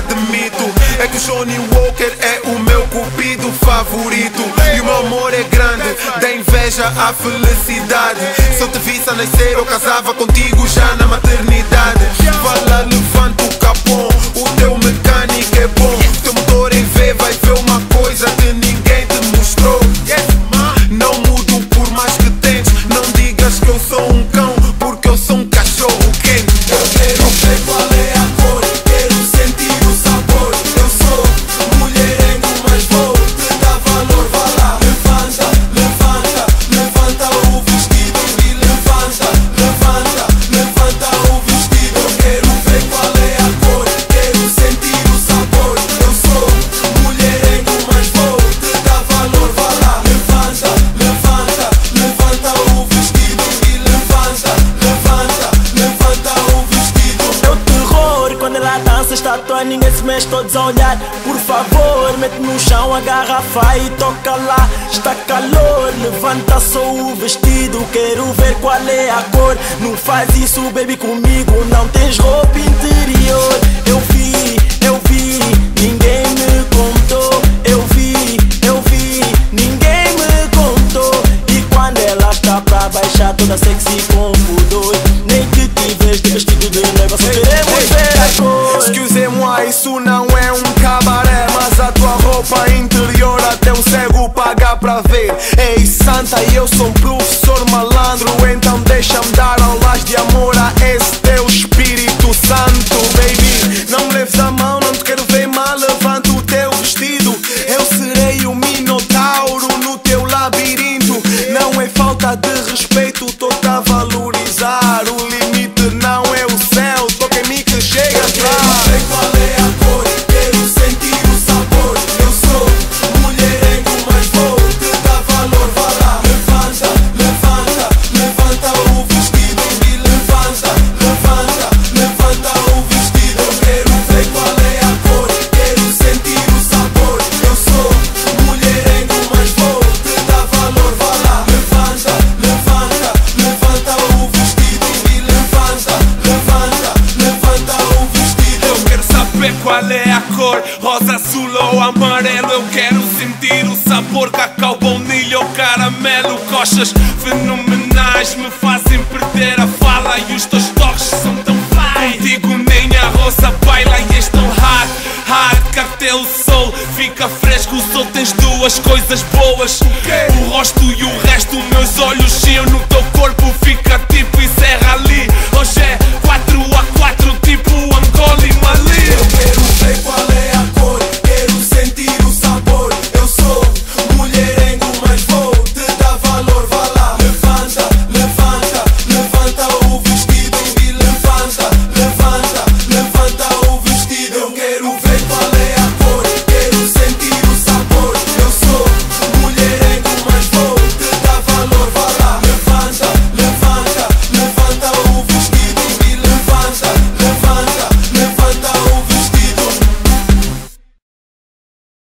admito É que o Johnny Walker é o meu cupido favorito. E o meu amor é grande, da inveja à felicidade. Se eu te visse a nascer eu casava contigo já. nossa estátua ninguém se mexe, todos a olhar. Por favor, mete no chão a garrafa e toca lá. Está calor, levanta só o vestido Quero ver qual é a cor. Não faz isso, baby, comigo Não tens roupa interior. santa e eu sou um professor Rosa, azul ou amarelo Eu quero sentir o sabor Cacau, baunilha ou caramelo. Coxas fenomenais Me fazem perder a fala E os teus toques são tão fly Contigo nem a rosa baila E és tão hard, hard Que até o sol fica fresco. Só tens duas coisas boas O rosto e o resto. Meus olhos cheiam no